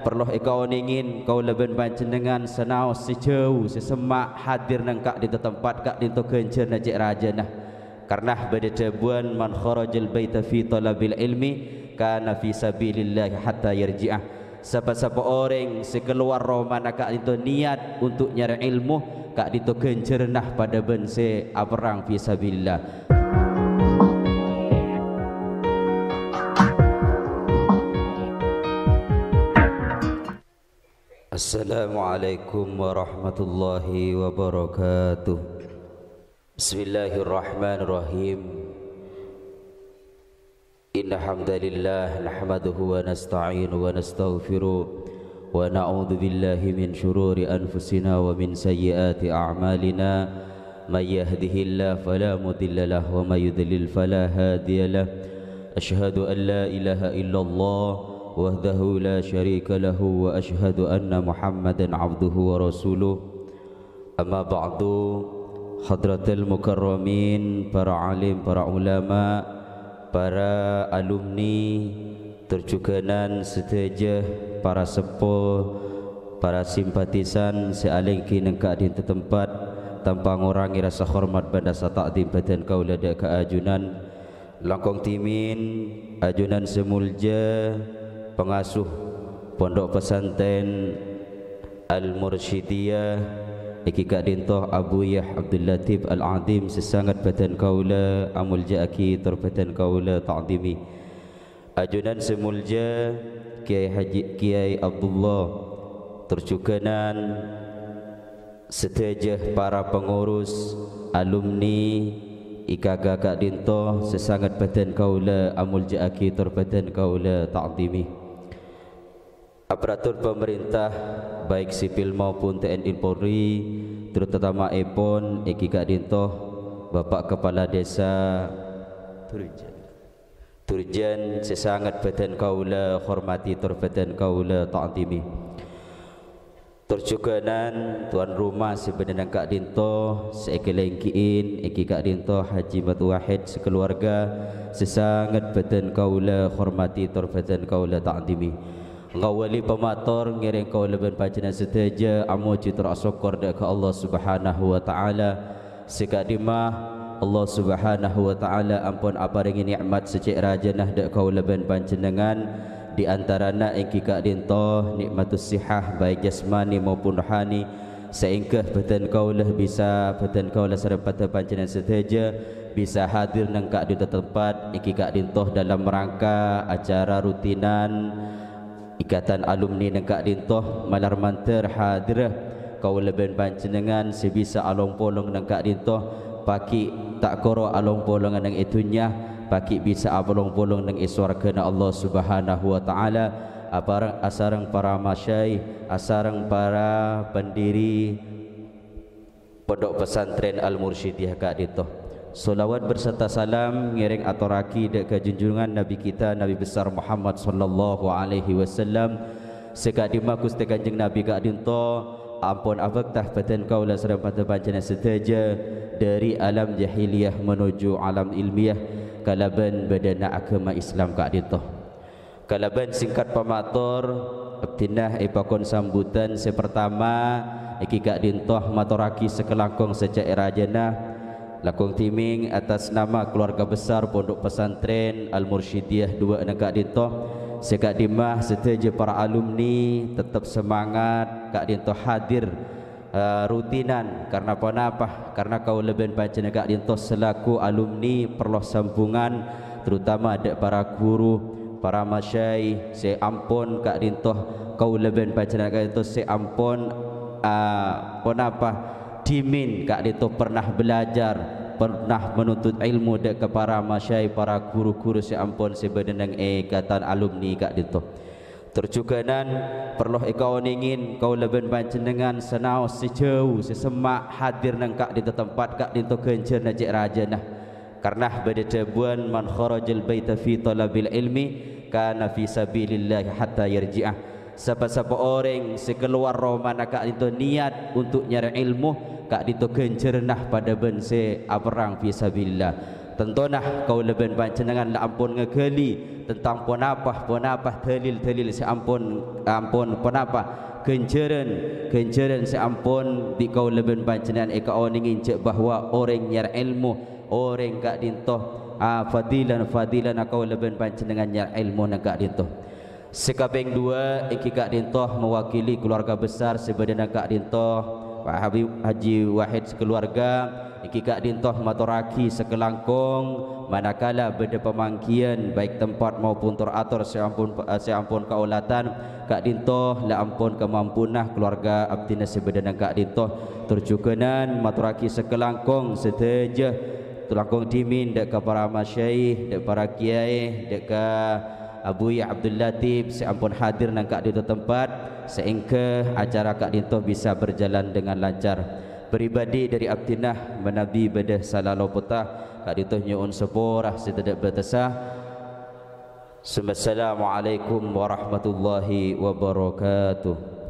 perlu ikau ingin kau lebih dengan senau sejauh sesemak hadir nang kak di tempat kak di tu kencer najik raja nah. Karena berdebuan man kharajal baita fi talabil ilmi kana fi sabilillah hatta yarji'ah. Siapa-siapa orang sekeluar roman kak itu niat untuk nyari ilmu kak di tu kencer nah pada bense aperang fi sabilillah السلام عليكم ورحمة الله وبركاته بسم الله الرحمن الرحيم إن الحمد لله نحمده ونستعين ونستغفره ونعوذ بالله من شرور أنفسنا ومن سيئات أعمالنا من يهده الله فلا مضل له ومن يضلل فلا هادي له أشهد أن لا إله إلا الله وحده لا شريك له وأشهد أن محمدا عبده ورسوله أما بعد حضرة المكرمين para alim, para ulama, para alumni tercukanan seteja para sepuh, para simpatisan sealing kini ke di tempat tanpa ngurangi rasa hormat pada sata di badan kau lada ke ajunan langkong timin ajunan semulja pengasuh pondok pesantren Al-Mursyidiyah Iki Kak Dintoh Abu Yah Abdul Latif Al-Adim Sesangat badan kaula Amul Ja'aki Terbatan kaula Ta'adimi Ajunan semulja Kiai Haji Kiai Abdullah Tercukanan Setajah para pengurus Alumni Ika Kak Dintoh Sesangat badan kaula Amul Ja'aki Terbatan kaula Ta'adimi aparatur pemerintah baik sipil maupun TNI Polri terutama EPON Eki Kak Dintoh Bapak Kepala Desa Turjan Turjan sesangat badan kaula hormati terbadan kaula ta'atimi Tercukanan tuan rumah sebenarnya Kak Dinto sekelengkiin Eki Kak Dinto Haji Batu Wahid sekeluarga sesangat badan kaula hormati terbadan kaula ta'atimi Ngawali pemator ngiring kau leben pacina seteja amu citra syukur dak ke Allah Subhanahu wa taala. Sekadimah Allah Subhanahu wa taala ampun apa ringi nikmat secik rajanah dak kau leben panjenengan di antara nak ing kika dinto nikmatus sihah baik jasmani maupun rohani. Sehingga badan kau lah bisa badan kau lah serempat panjenengan seteja bisa hadir nang kak di tempat ing kika dinto dalam rangka acara rutinan Ikatan alumni negak dintoh malar manter hadir kau leben panjenengan sebisa along polong negak dintoh paki tak koro along polong nang itunya paki bisa along polong nang iswarga Allah Subhanahu wa taala aparang asarang para masyai asarang para pendiri pondok pesantren Al Mursyidiyah kak dintoh Salawat berserta salam ngiring atau raki dek junjungan Nabi kita Nabi besar Muhammad sallallahu alaihi wasallam. Sekat di makus te kanjeng Nabi kak dinto ampun abak tah badan kau lah serem pada bancana seteja dari alam jahiliyah menuju alam ilmiah. Kalaban badana agama Islam kak dinto. Kalaban singkat pematur abdinah ipakon sambutan sepertama. Iki kak dinto maturaki sekelangkong sejak era jenah Lakung timing atas nama keluarga besar Pondok Pesantren Al-Mursyidiyah dua negak dinto Sekak dimah seteja para alumni tetap semangat. Kak dinto hadir uh, rutinan Karena apa Karena kau lebih baca negak dinto selaku alumni perlu sambungan Terutama ada para guru Para masyai. Saya ampun Kak dinto Kau lebih baca negak dinto Saya ampun uh, Apa apa dimin kak itu pernah belajar pernah menuntut ilmu dek ke para masyai para guru-guru si ampun si bedenang ikatan alumni kak itu tercukanan perlu ikau ingin kau lebih panjenengan senau sejauh sesemak hadir nang kak di tempat kak itu kencer najik raja nah. Karena berdebuan man kharajal baita fi talabil ilmi kana fi sabilillah hatta yarji'ah. Siapa-siapa orang sekeluar roman kak itu niat untuk nyari ilmu kak itu kencernah pada bense aperang fi sabilillah. Tentu nah kau lebih panjenengan la ampun ngekeli tentang penapah penapah telil-telil seampun ampun penapah kenceran kenceran seampun di kau lebih pancenan eka oningin cek bahawa orang nyar ilmu orang kak dintoh ah, fadilan fadilan kau lebih pancenan nyar ilmu nak kak dintoh Sekabeng dua Iki Kak Dintoh mewakili keluarga besar Sebenarnya Kak Dintoh Pak Habib Haji Wahid sekeluarga Iki Kak Dintoh Maturaki sekelangkong Manakala benda pemangkian Baik tempat maupun teratur Seampun, seampun keulatan Kak Dintoh La ampun kemampunah Keluarga Abdina sebenarnya Kak Dintoh Terjukanan Maturaki sekelangkong Seteja Tulangkong dimin Dek para masyaih Dek para kiai Dek Abu Ya Abdul Latif seampun hadir nang kak dito tempat sehingga acara kak dito bisa berjalan dengan lancar. Peribadi dari Abdinah menabi bedah salalau putah kak dito nyuun sepurah setedak bertesah. Assalamualaikum warahmatullahi wabarakatuh.